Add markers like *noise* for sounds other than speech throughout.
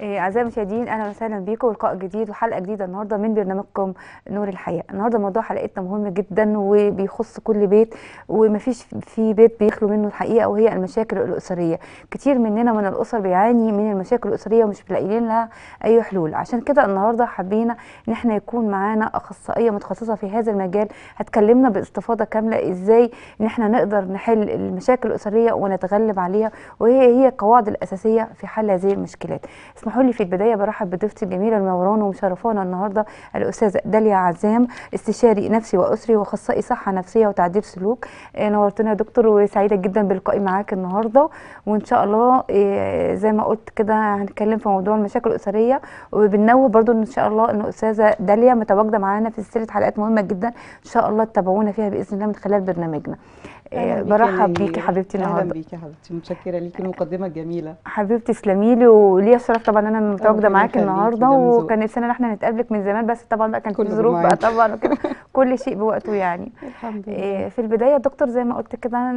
إيه، أعزائي المشاهدين أهلا وسهلا بيكم. ولقاء جديد وحلقة جديدة النهاردة من برنامجكم نور الحياة. النهاردة موضوع حلقتنا مهم جدا وبيخص كل بيت ومفيش في بيت بيخلو منه الحقيقة وهي المشاكل الأسرية. كتير مننا من الأسر بيعاني من المشاكل الأسرية ومش لاقيين لها أي حلول. عشان كده النهاردة حبينا إن إحنا يكون معانا أخصائية متخصصة في هذا المجال. هتكلمنا باستفاضة كاملة إزاي إن إحنا نقدر نحل المشاكل الأسرية ونتغلب عليها وهي هي القواعد الأساسية في حل هذه المشكلات. اسمحوا لي في البداية برحب بضيفتي الجميلة المنورانا ومشرفانا النهارده الأستاذة داليا عزام استشاري نفسي وأسري وأخصائي صحة نفسية وتعديل سلوك. آه، نورتنا يا دكتور وسعيدة جدا بلقائي معاك النهارده. وإن شاء الله آه، زي ما قلت كده هنتكلم في موضوع المشاكل الأسرية. وبننوه برضو إن شاء الله إن أستاذة داليا متواجدة معانا في سلسلة حلقات مهمة جدا إن شاء الله تتابعونا فيها بإذن الله من خلال برنامجنا. آه، بيكي برحب بيكي نيلي. حبيبتي أهلا النهارده بيكي يا حبيبتي متشكرة ليكي المقدمه الجميله حبيبتي تسلمي لي وليا الشرف طبعا إن أنا متواجدة معاكي النهارده. وكان نفسنا إن إحنا نتقابلك من زمان بس طبعا بقى كان في ظروف بقى. طبعا وكده *laughs* كل شيء بوقته يعني الحمد إيه، في البداية يا دكتور زي ما قلت كده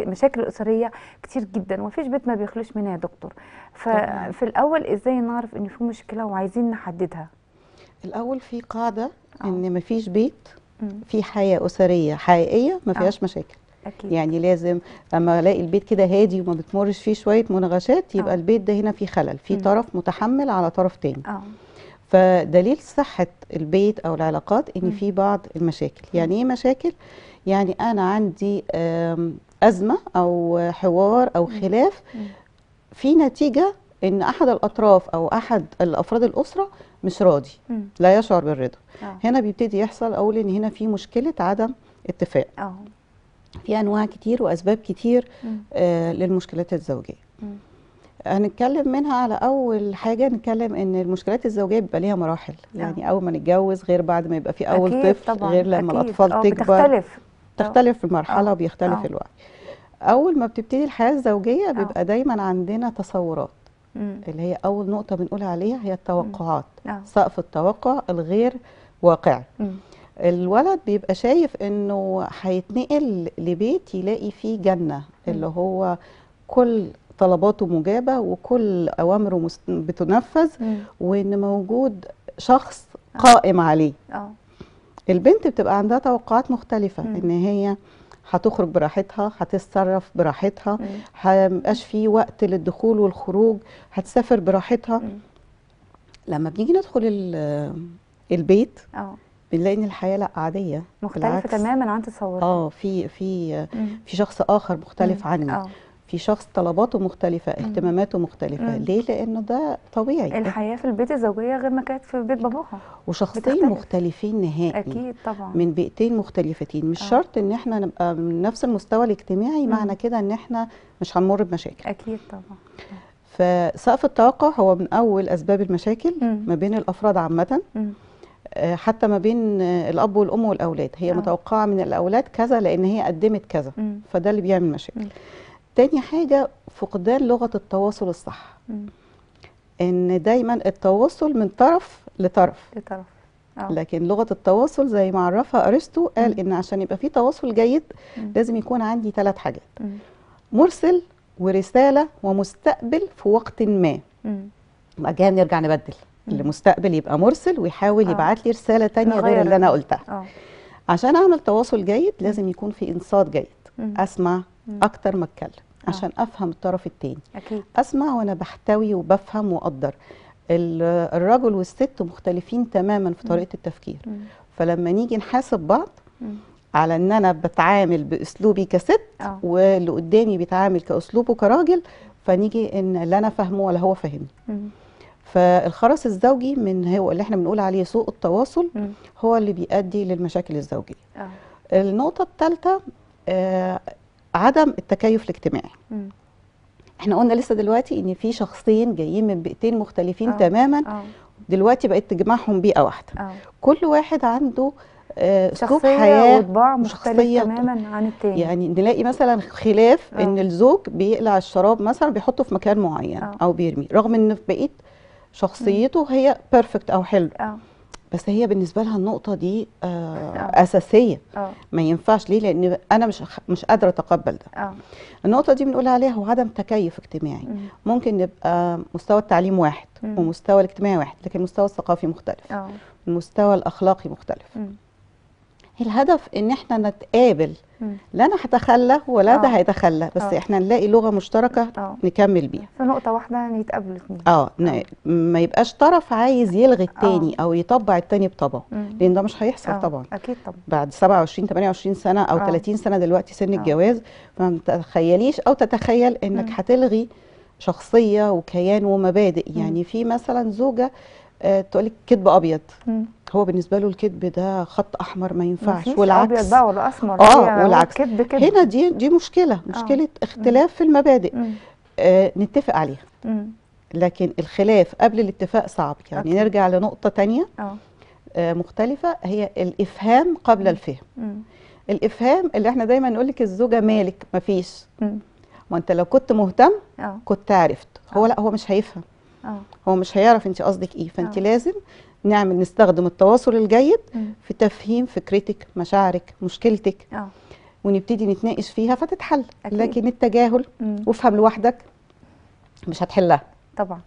المشاكل الاسريه كتير جدا ومفيش بيت ما بيخلوش منها يا دكتور. ففي الأول زاي نعرف إن في مشكلة وعايزين نحددها الأول في قاعدة آه. إن مفيش بيت في حياة أسرية حقيقية ما آه. فيهاش مشاكل أكيد يعني لازم لما ألاقي البيت كده هادي وما بتمرش فيه شوية مناغشات يبقى آه. البيت ده هنا فيه خلل في. طرف متحمل على طرف تاني آه فدليل صحة البيت أو العلاقات. إن في بعض المشاكل يعني إيه مشاكل؟ يعني أنا عندي أزمة أو حوار مم. خلاف. في نتيجة إن أحد الأطراف أو أحد الأفراد الأسرة مش راضي لا يشعر بالرضا. آه. هنا بيبتدي يحصل أقول إن هنا في مشكلة عدم اتفاق. آه. في أنواع كتير وأسباب كتير مم، آه، للمشكلات الزوجية. مم، هنتكلم منها على أول حاجة نتكلم إن المشكلات الزوجية بيبقى ليها مراحل. يعني أول ما نتجوز غير بعد ما يبقى في أول أكيد طفل طبعا غير لما أكيد. الأطفال آه، تكبر. بتختلف. تختلف المرحلة آه. وبيختلف آه. الوعي أول ما بتبتدي الحياة الزوجية آه. بيبقى دايما عندنا تصورات. مم، اللي هي أول نقطة بنقول عليها هي التوقعات. آه سقف التوقع الغير واقعي. مم، الولد بيبقى شايف إنه هيتنقل لبيت يلاقي فيه جنة اللي هو كل طلباته مجابة وكل أوامره مست- بتنفذ مم، وإن موجود شخص قائم عليه. آه. البنت بتبقى عندها توقعات مختلفة مم. إن هي هتخرج براحتها هتتصرف براحتها مم، مبقاش فيه وقت للدخول والخروج هتسافر براحتها. مم، لما بنيجي ندخل ال- البيت آه. بنلاقي إن الحياة لأ عادية. مختلفة. تماما عن تصوري. آه في في. في شخص آخر مختلف. عني. آه. في شخص طلباته مختلفة اهتماماته مختلفة مم. ليه لأنه ده طبيعي الحياة في البيت الزوجية غير ما كانت في بيت باباها وشخصين بتختلف. مختلفين نهائي أكيد طبعا من بيئتين مختلفتين مش آه. شرط إن إحنا نبقى من نفس المستوى الاجتماعي مم. معنى كده إن إحنا مش هنمر بمشاكل أكيد طبعا فسقف التوقع هو من أول أسباب المشاكل مم. ما بين الأفراد عامة مم. آه، حتى ما بين آه، الأب والأم والأولاد هي آه. متوقعة من الأولاد كذا لأن هي قدمت كذا مم. فده اللي بيعمل مشاكل مم. تاني حاجة فقدان لغة التواصل الصح مم. إن دايما التواصل من طرف لطرف لطرف آه لكن لغة التواصل زي ما عرفها أرسطو قال مم. إن عشان يبقى في تواصل جيد مم. لازم يكون عندي ثلاث حاجات مم. مرسل ورسالة ومستقبل في وقت ما كده نرجع نبدل. المستقبل يبقى مرسل ويحاول آه. يبعت لي رسالة تانية نغير غير اللي أنا قلتها آه عشان أعمل تواصل جيد لازم يكون في إنصات جيد مم. أسمع. أكتر ما أتكلم آه. عشان أفهم الطرف التاني أكيد أسمع وأنا بحتوي وبفهم وأقدر ال- الرجل والست مختلفين تماما في طريقة التفكير مم. فلما نيجي نحاسب بعض مم. على إن أنا بتعامل بأسلوبي كست آه واللي قدامي بيتعامل كأسلوبه كراجل فنيجي إن لا أنا فاهمه ولا هو فاهمني مم. فالخرس الزوجي من هو اللي إحنا بنقول عليه سوء التواصل مم. هو اللي بيؤدي للمشاكل الزوجية آه النقطة الثالثه آه عدم التكيف الاجتماعي مم. إحنا قلنا لسه دلوقتي إن في شخصين جايين من بيئتين مختلفين آه. تماما آه دلوقتي بقت تجمعهم بيئة واحدة آه كل واحد عنده آه، أسلوب شخصية حياة وطباع مختلف تماما عن التاني يعني نلاقي مثلا خلاف آه. إن الزوج بيقلع الشراب مثلا بيحطه في مكان معين آه. أو بيرمي رغم إن في بقية شخصيته هي بيرفكت أو حلو آه بس هي بالنسبة لها النقطة دي آه آه. أساسية. آه. ما ينفعش. ليه؟ لأن أنا مش مش قادرة أتقبل ده. آه. النقطة دي بنقول عليها هو عدم تكيف اجتماعي. مم. ممكن نبقى مستوى التعليم واحد مم. ومستوى الاجتماعي واحد لكن المستوى الثقافي مختلف. آه. المستوى الأخلاقي مختلف. مم. الهدف إن إحنا نتقابل. لا أنا هتخلى ولا ده آه. هيتخلى بس آه. إحنا نلاقي لغة مشتركة آه نكمل بيها في نقطة واحدة يتقابلوا الاثنين آه ما يبقاش طرف عايز يلغي التاني أو يطبع التاني بطبعه. لأن ده مش هيحصل آه، طبعا أكيد طبعا بعد 27 28 سنة أو آه. 30 سنة دلوقتي سن آه. الجواز فما تتخيليش أو تتخيل إنك. هتلغي شخصية وكيان ومبادئ. يعني في مثلا زوجة آه تقول لك كذب أبيض. مم. هو بالنسبة له الكذب ده خط أحمر ما ينفعش والعكس. أبيض بقى ولا أسمر آه، هو والعكس. كدب كده هنا دي دي مشكلة مشكلة اختلاف في المبادئ. مم. آه نتفق عليها. مم. لكن الخلاف قبل الاتفاق صعب. يعني أكيد. نرجع لنقطة تانية. آه. آه مختلفة. هي الإفهام قبل الفهم. مم. الإفهام اللي إحنا دايما نقول لك الزوجة مالك مفيش. مم. ما أنت لو كنت مهتم آه. كنت عرفت. هو آه. لا هو مش هيفهم. آه. هو مش هيعرف انت قصدك إيه فانت آه. لازم نعمل نستخدم التواصل الجيد مم. في تفهيم فكرتك مشاعرك مشكلتك آه ونبتدي نتناقش فيها فتتحل أكيد. لكن التجاهل مم. وافهم لوحدك مش هتحلها طبعا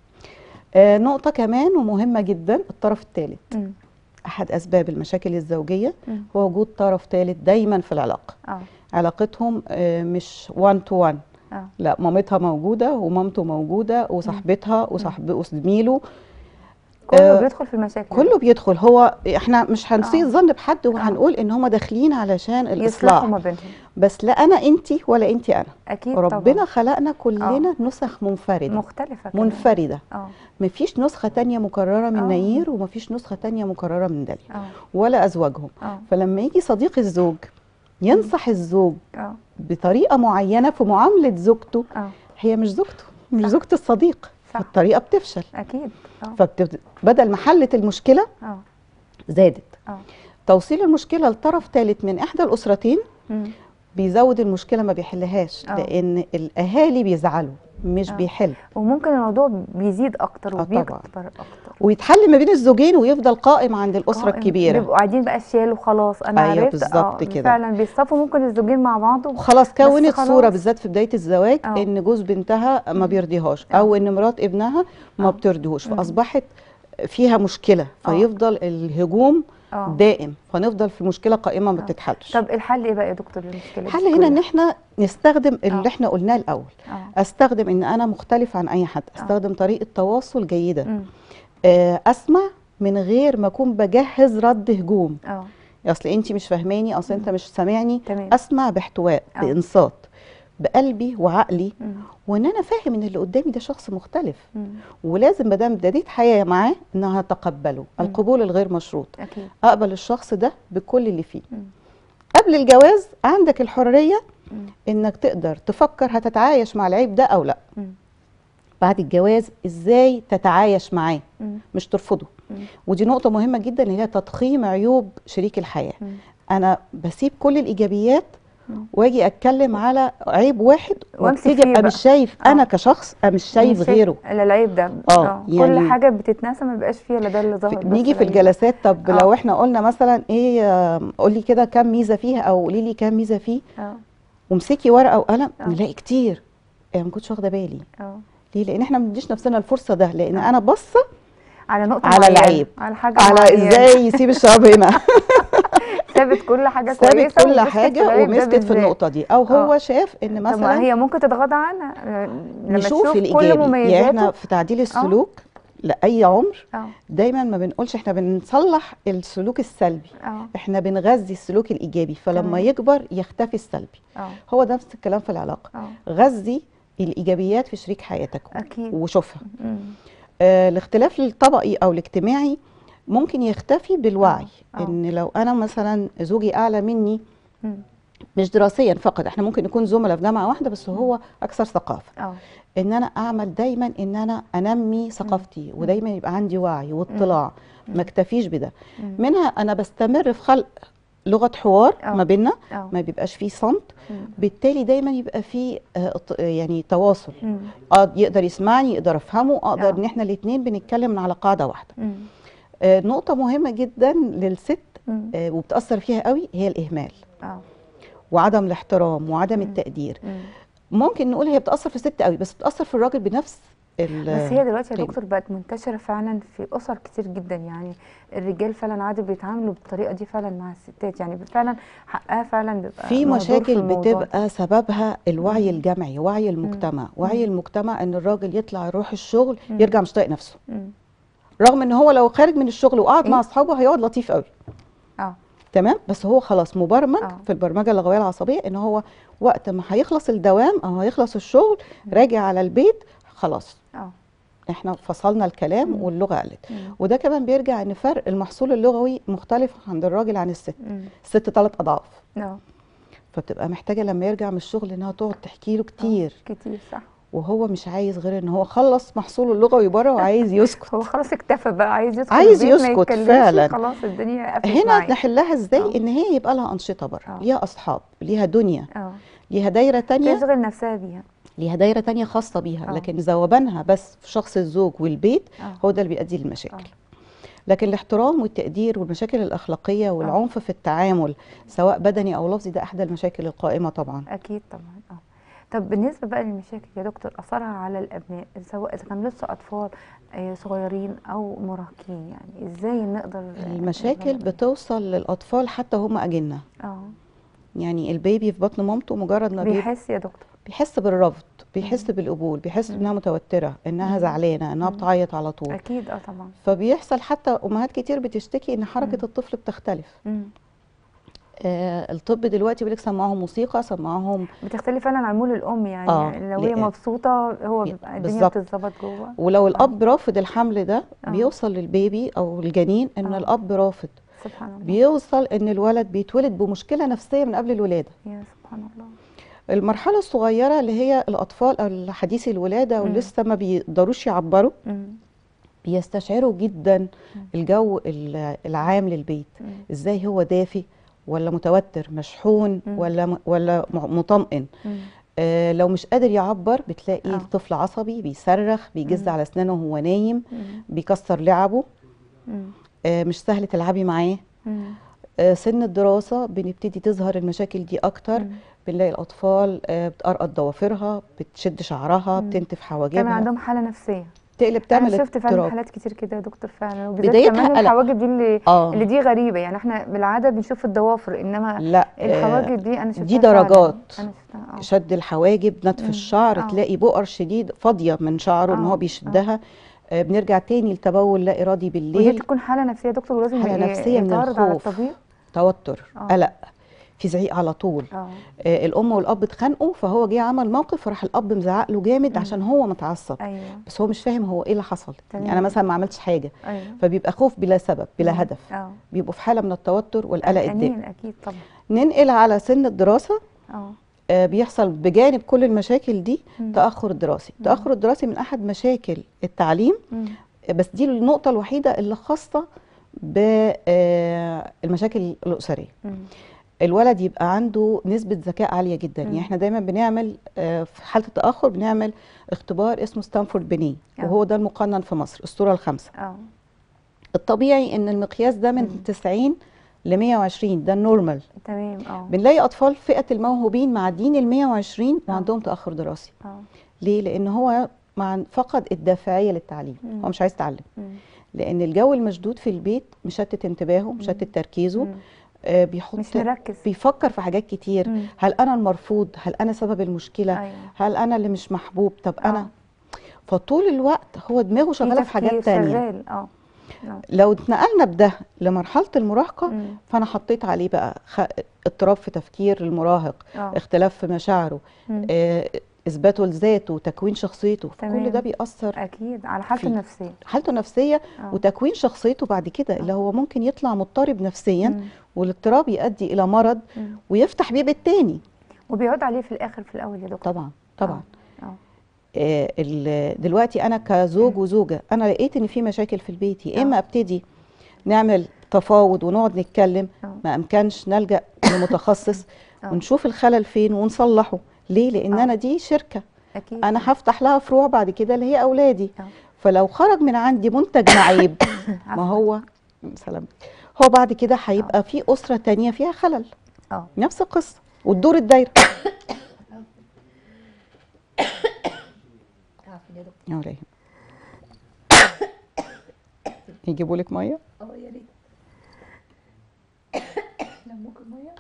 آه نقطة كمان ومهمة جدا الطرف الثالث. أحد أسباب المشاكل الزوجية مم. هو وجود طرف ثالث دايما في العلاقة آه علاقتهم آه مش وان تو وان آه. لا مامتها موجودة ومامته موجودة وصاحبتها وصاحب وزميله كله آه، بيدخل في المشاكل كله بيدخل. هو إحنا مش هنسيء. الظن بحد وهنقول إن هم داخلين علشان الإصلاح. ما بينهم. بس لا أنا انت ولا انت أنا. أكيد ربنا طبعا خلقنا كلنا نسخ منفردة. مختلفة كمان. منفردة. آه. مفيش نسخة تانية مكررة من آه. نير ومفيش نسخة تانية مكررة من آه. ولا أزواجهم. آه. فلما يجي صديق الزوج ينصح الزوج آه. بطريقة معينة في معاملة زوجته. آه. هي مش زوجته مش صح. زوجة الصديق صح. فالطريقة بتفشل. أكيد. آه. فبدل ما حلت المشكلة آه. زادت. توصيل المشكلة لطرف ثالث من إحدى الأسرتين مم. بيزود المشكلة ما بيحلهاش آه. لأن الأهالي بيزعلوا. مش آه. بيحل وممكن الموضوع بيزيد أكتر آه وبيكتر طبعاً. أكتر ويتحل ما بين الزوجين ويفضل قائم عند الأسرة قائم. الكبيرة بيبقوا قاعدين بقى شال وخلاص أنا أيوة عرفت بالظبط كده. فعلا بيصطفوا ممكن الزوجين مع بعض. وخلاص كونت. صورة بالذات في بداية الزواج آه. إن جوز بنتها ما بيرضيهاش آه. أو إن مرات ابنها ما آه. بترضيهوش مم. فأصبحت فيها مشكلة آه. فيفضل الهجوم آه. دائم فنفضل في مشكلة قائمة ما آه. بتتحلش. طب الحل إيه بقى يا دكتور للمشكله الحل هنا إن؟ إحنا نستخدم اللي آه. إحنا قلناه الأول. آه. أستخدم إن أنا مختلف عن أي حد. آه. أستخدم طريقة تواصل جيدة. آه، أسمع من غير ما أكون بجهز رد هجوم. آه. أصل انت مش فاهماني أصل أنت مش سامعني. أسمع باحتواء آه. بإنصات. بقلبي وعقلي مم. وإن أنا فاهم إن اللي قدامي ده شخص مختلف مم. ولازم ما دام ابتديت حياة معاه إن أنا أتقبله مم. القبول الغير مشروط أكيد أقبل الشخص ده بكل اللي فيه مم. قبل الجواز عندك الحرية مم. إنك تقدر تفكر هتتعايش مع العيب ده أو لأ مم. بعد الجواز إزاي تتعايش معاه مم. مش ترفضه مم. ودي نقطة مهمة جدا اللي هي تضخيم عيوب شريك الحياة مم. أنا بسيب كل الإيجابيات. واجي اتكلم على عيب واحد وامسك وابتدي ابقى بقى. مش شايف آه. أنا كشخص مش شايف غيره إلا العيب ده آه، كل يعني- حاجة بتتناسى ما بيبقاش فيها الا ده اللي ظهر بس نيجي في. الجلسات طب آه. لو إحنا قلنا مثلا إيه قولي كده كام ميزة فيها أو قولي لي كام ميزة فيه آه وامسكي ورقة وقلم آه. نلاقي كتير يعني ما كنتش واخدة بالي آه ليه لأن إحنا ما بنديش نفسنا الفرصة ده لأن. أنا باصة على نقطة على العيب. على حاجة على. إزاي يسيب الشراب هنا *laughs* سابت كل حاجة سابت كويسة كل ومسكت في حاجة ومسكت في. النقطة دي. أو هو شاف إن مثلا هي ممكن تتغاضى عنها لما نشوف كل الإيجابي. يعني إحنا في تعديل السلوك لأي عمر آه. دايما ما بنقولش إحنا بنصلح السلوك السلبي. آه. إحنا بنغذي السلوك الإيجابي. فلما تمام. يكبر يختفي السلبي. آه. هو ده نفس الكلام في العلاقة. آه. غذي الإيجابيات في شريك حياتك. أكيد. وشوفها. مم. آه الاختلاف الطبقي أو الاجتماعي ممكن يختفي بالوعي آه. إن لو أنا مثلا زوجي أعلى مني مم. مش دراسيا فقط إحنا ممكن نكون زملاء في جامعة واحدة بس هو أكثر ثقافة آه إن أنا أعمل دايما إن أنا أنمي ثقافتي ودايما يبقى عندي وعي واطلاع ما أكتفيش بده. منها أنا بستمر في خلق لغة حوار آه. ما بيننا آه ما بيبقاش فيه صمت. بالتالي دايما يبقى فيه آه، يعني تواصل يقدر يسمعني يقدر أفهمه أقدر آه. إن إحنا الاثنين بنتكلم من على قاعدة واحدة. آه، نقطة مهمة جدا للست مم. آه، وبتأثر فيها قوي هي الإهمال آه وعدم الاحترام وعدم مم. التقدير مم. ممكن نقول هي بتأثر في الست قوي بس بتأثر في الراجل بنفس ال- بس هي دلوقتي يا قيمة. دكتور بقت منتشرة فعلا في أسر كتير جدا يعني الرجال فعلا عادي بيتعاملوا بالطريقة دي فعلا مع الستات يعني فعلا حقها فعلا بيبقى في مشاكل ده. بتبقى سببها الوعي مم. الجمعي وعي المجتمع وعي المجتمع إن الراجل يطلع يروح الشغل مم. يرجع مش طايق نفسه مم. رغم إن هو لو خارج من الشغل وقعد إيه؟ مع أصحابه هيقعد لطيف قوي. آه. تمام؟ بس هو خلاص مبرمج آه. في البرمجة اللغوية العصبية إن هو وقت ما هيخلص الدوام أو هيخلص الشغل راجع على البيت خلاص. آه. إحنا فصلنا الكلام مم. واللغة قلت. مم. وده كمان بيرجع إن فرق المحصول اللغوي مختلف عند الراجل عن الست. مم. الست ثلاث أضعاف. آه. فبتبقى محتاجة لما يرجع من الشغل إنها تقعد تحكي له كتير. كتير صح. وهو مش عايز غير إن هو خلص محصوله اللغوي بره وعايز يسكت. *laughs* هو خلاص اكتفى بقى عايز يدخل عايز يسكت فعلا. خلاص الدنيا قفلت هنا نحلها إزاي؟ آه. إن هي يبقى لها أنشطة بره آه. ليها أصحاب ليها دنيا آه. ليها دايرة تانية. تشغل نفسها بيها. ليها دايرة تانية خاصة بيها آه. لكن ذوبانها بس في شخص الزوج والبيت آه. هو ده اللي بيؤدي للمشاكل. آه. لكن الاحترام والتقدير والمشاكل الأخلاقية والعنف في التعامل سواء بدني أو لفظي ده احدى المشاكل القائمة طبعا. أكيد طبعا آه. طب بالنسبة بقى للمشاكل يا دكتور أثرها على الأبناء سواء إذا كانوا لسه أطفال آه، صغيرين أو مراهقين يعني إزاي نقدر المشاكل؟ بتوصل للأطفال حتى هم أجنة آه يعني البيبي في بطن مامته مجرد ما بيحس يا دكتور بيحس بالرفض بيحس بالقبول بيحس. إنها متوترة إنها. زعلانة إنها. بتعيط على طول أكيد آه طبعا فبيحصل حتى أمهات كتير بتشتكي إن حركة. الطفل بتختلف الطب دلوقتي بيقول لك سمعهم موسيقى سمعهم بتختلف فعلا عن مول الأم يعني, آه، يعني لو هي مبسوطة هو بيبقى الدنيا. بتتظبط جوه ولو الأب رافض الحمل ده آه. بيوصل للبيبي أو الجنين إن آه. الأب رافض سبحان الله بيوصل إن الولد بيتولد بمشكلة نفسية من قبل الولادة يا سبحان الله المرحلة الصغيرة اللي هي الأطفال أو حديثي الولادة. ولسه ما بيقدروش يعبروا. بيستشعروا جدا. الجو ال- العام للبيت. إزاي هو دافي ولا متوتر مشحون مم. ولا م- ولا مطمئن مم. آه لو مش قادر يعبر بتلاقي آه. الطفل عصبي بيصرخ بيجز مم. على أسنانه وهو نايم مم. بيكسر لعبه مم. آه مش سهل تلعبي معاه. آه سن الدراسة بنبتدي تظهر المشاكل دي أكتر مم. بنلاقي الأطفال آه بتقرقط ضوافرها بتشد شعرها مم. بتنتف كمان حواجبها عندهم حالة نفسية تقلب تعمل أنا شفت فعلا اضطراب حالات كتير كده يا دكتور فعلا وبالذات كمان قلق. الحواجب دي اللي آه اللي دي غريبة يعني إحنا بالعادة بنشوف الضوافر إنما لا آه الحواجب دي أنا شفتها دي. درجات. أنا شفتها آه شد الحواجب نتف مم. الشعر آه. تلاقي بؤر شديد فاضية من شعره إن آه. هو بيشدها آه بنرجع تاني لتبول لا إرادي ودي بالليل تكون حالة نفسية يا دكتور ولازم حالة ي- نفسية من يتعرض على الخوف. الطبيب توتر آه. في زعيق على طول. آه. آه الأم والأب اتخانقوا فهو جه عمل موقف فراح الأب مزعق له جامد مم. عشان هو متعصب. أيوه. بس هو مش فاهم هو إيه اللي حصل. يعني تمام. أنا مثلا ما عملتش حاجة. أيوه. فبيبقى خوف بلا سبب بلا. هدف. آه. بيبقوا في حالة من التوتر والقلق الدائم أكيد طبعا. ننقل على سن الدراسة. آه. آه بيحصل بجانب كل المشاكل دي مم. تأخر الدراسي مم. التاخر الدراسي من أحد مشاكل التعليم. مم. آه، بس دي النقطة الوحيدة اللي خاصة بالمشاكل الأسرية. مم. الولد يبقى عنده نسبة ذكاء عالية جدا مم. يعني إحنا دايما بنعمل آه، في حالة التأخر بنعمل اختبار اسمه ستانفورد بينيه آه. وهو ده المقنن في مصر الصورة الخامسة آه الطبيعي إن المقياس ده من مم. 90 ل 120 ده ال normal تمام آه بنلاقي أطفال فئة الموهوبين معديين ال 120 آه. وعندهم تأخر دراسي آه ليه لأن هو مع فقد الدافعية للتعليم مم. هو مش عايز يتعلم. لأن الجو المشدود في البيت مشتت انتباهه مشتت تركيزه مم. آه، بيحط مش مركز بيفكر في حاجات كتير مم. هل أنا المرفوض هل أنا سبب المشكلة أيوه هل أنا اللي مش محبوب طب آه. أنا فطول الوقت هو دماغه شغالة في حاجات تانية شغال آه آه. لو اتنقلنا بده لمرحلة المراهقة مم. فأنا حطيت عليه بقى خ... اضطراب في تفكير المراهق آه اختلاف في مشاعره مم. آه، إثباته لذاته تكوين شخصيته كل تمام. ده بيأثر أكيد على حالته. النفسية حالته النفسية آه وتكوين شخصيته بعد كده اللي هو ممكن يطلع مضطرب نفسيا مم. والاضطراب يؤدي إلى مرض. ويفتح بيه بيت تاني وبيعود عليه في الآخر في الأول يا دكتور طبعا طبعا آه آه، ال- دلوقتي أنا كزوج وزوجة أنا لقيت إن في مشاكل في البيت يا إما آه. أبتدي نعمل تفاوض ونقعد نتكلم آه. ما أمكنش نلجأ لمتخصص *laughs* آه. ونشوف الخلل فين ونصلحه ليه لأن آه. أنا دي شركة أكيد أنا هفتح لها فروع بعد كده اللي هي أولادي آه. فلو خرج من عندي منتج معيب *laughs* ما. هو سلام هو بعد كده هيبقى في أسرة تانية فيها خلل. آه. نفس القصة. وتدور الدايرة. *coughs* يا ولا. يجيبوا لك مية؟ آه يا ريت. *coughs* لموك الميه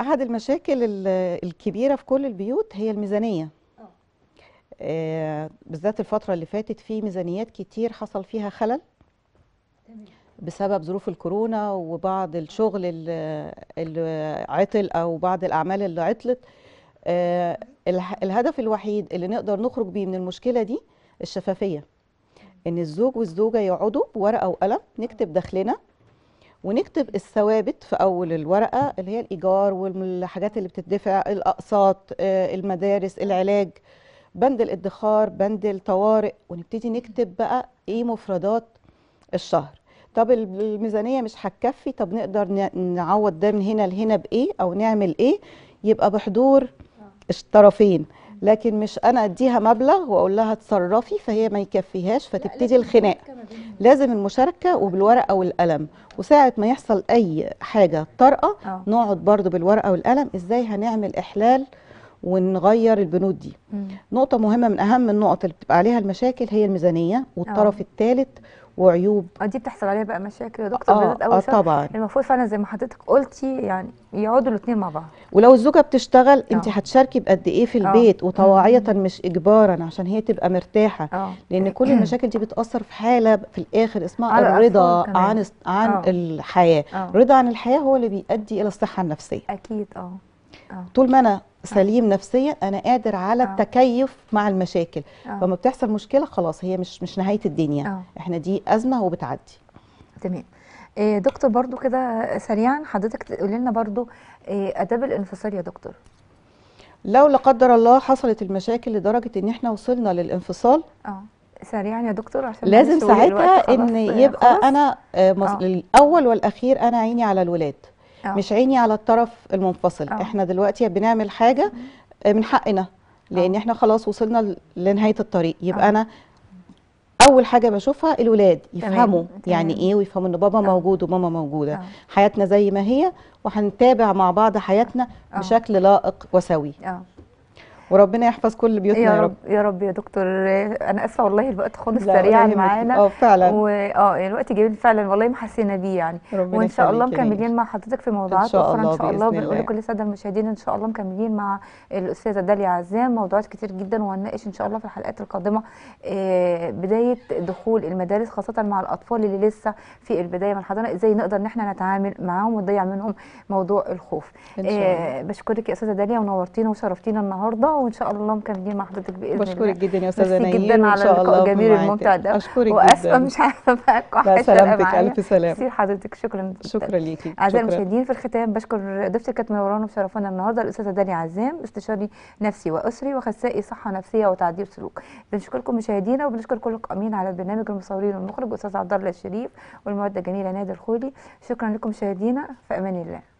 أحد المشاكل ال- الكبيرة في كل البيوت هي الميزانية. بالذات الفترة اللي فاتت في ميزانيات كتير حصل فيها خلل بسبب ظروف الكورونا وبعض الشغل ال- اللي عطل أو بعض الأعمال اللي عطلت. آه، اله- الهدف الوحيد اللي نقدر نخرج بيه من المشكلة دي الشفافية. إن الزوج والزوجة يقعدوا بورقة وقلم نكتب دخلنا ونكتب الثوابت في أول الورقة اللي هي الإيجار والحاجات اللي بتدفع الأقساط آه، المدارس العلاج. بند الادخار بند الطوارئ ونبتدي نكتب بقى إيه مفردات الشهر. طب ال- الميزانية مش هتكفي طب نقدر نعوض ده من هنا لهنا بإيه أو نعمل إيه؟ يبقى بحضور الطرفين. لكن مش أنا أديها مبلغ وأقول لها اتصرفي فهي ما يكفيهاش فتبتدي الخناق. لازم المشاركة وبالورقة والقلم. وساعة ما يحصل أي حاجة طارئة آه. نقعد برضو بالورقة والقلم إزاي هنعمل إحلال ونغير البنود دي. مم. نقطة مهمة من أهم النقط اللي بتبقى عليها المشاكل هي الميزانية والطرف الثالث وعيوب. آه دي بتحصل عليها بقى مشاكل يا دكتور آه اول شهر طبعا. المفروض فعلا زي ما حضرتك قلتي يعني يقعدوا الاثنين مع بعض. ولو الزوجة بتشتغل انت آه. هتشاركي بقد إيه في آه. البيت؟ وطواعية مم. مش اجبارا عشان هي تبقى مرتاحة. آه. لأن كل *clears throat* المشاكل دي بتأثر في حالة في الآخر اسمها الرضا. عن عن آه. الحياة. آه. الرضا عن الحياة هو اللي بيؤدي إلى الصحة النفسية. أكيد آه. آه. طول ما أنا سليم نفسيا أنا قادر على آه. التكيف مع المشاكل. آه. فما بتحصل مشكلة خلاص هي مش مش نهاية الدنيا. آه. إحنا دي أزمة وبتعدي. تمام. إيه دكتور برضو كده سريعا حضرتك تقولي لنا برضو إيه أداب الانفصال يا دكتور. لو لا قدر الله حصلت المشاكل لدرجة إن إحنا وصلنا للانفصال آه. سريعا يا دكتور عشان لازم ساعتها إن آه، يبقى خلاص. أنا آه، مص- آه. الأول والأخير أنا عيني على الولاد. آه. مش عيني على الطرف المنفصل آه. إحنا دلوقتي بنعمل حاجة آه، من حقنا لأن آه. إحنا خلاص وصلنا لنهاية الطريق يبقى آه. أنا أول حاجة بشوفها الولاد يفهموا تمام. يعني إيه ويفهموا إن بابا آه. موجود وماما موجودة آه. حياتنا زي ما هي وهنتابع مع بعض حياتنا آه. بشكل لائق وسوي آه وربنا يحفظ كل بيوتنا يا رب يا رب يا دكتور. أنا آسفة والله الوقت خلص سريعا. معانا. آه فعلا. واه الوقت جميل فعلا والله ما حسينا بيه يعني. ربنا وإن شاء الله. مكملين مع حضرتك في موضوعات أخرى إن شاء الله. بنقول. لكل الساده المشاهدين إن شاء الله مكملين مع الأستاذة داليا عزام. موضوعات كتير جدا وهنناقش إن شاء الله في الحلقات القادمة آه، بداية دخول المدارس خاصة مع الأطفال اللي لسه في البداية من الحضانه إزاي نقدر إن إحنا نتعامل معاهم ونضيع منهم موضوع الخوف. إن شاء الله. آه، بشكرك يا أستاذة داليا ونورتينا وشرفتينا النهارده. وإن شاء الله مكملين مع حضرتك بإذن الله. بشكرك جدا يا استاذه نيل جدا على اللقاء الجميل. الممتع ده. أشكرك وأسفة جدا. مش عارفة بقى لا سلامتك ألف سلام كتير حضرتك شكرا. شكرا ليكي. أعزائي المشاهدين في الختام بشكر ضيفتي كانت منورانا وشرفانا النهارده الأستاذة داليا عزام استشاري نفسي وأسري واخصائي صحة نفسية وتعديل سلوك. بنشكركم مشاهدينا وبنشكر كل القائمين على البرنامج المصورين والمخرج أستاذ عبد الله الشريف والمعدة الجميله نادر الخولي شكرا لكم مشاهدينا في أمان الله.